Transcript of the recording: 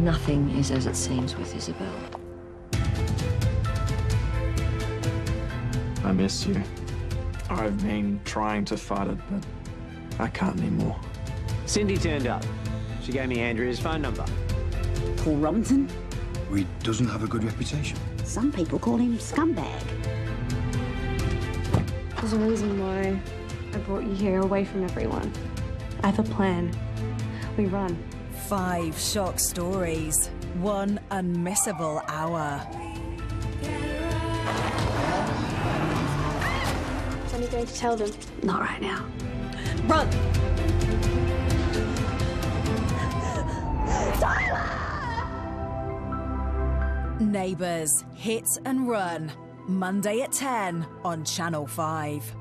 Nothing is as it seems with Isabel. I miss you. I've been trying to fight it, but I can't anymore. Cindy turned up. She gave me Andrea's phone number. Paul Robinson? He doesn't have a good reputation. Some people call him scumbag. There's a reason why I brought you here away from everyone. I have a plan. We run. Five shock stories, one unmissable hour. So I'm going to tell them. Not right now. Run! Neighbours, hit and run. Monday at 10 on Channel 5.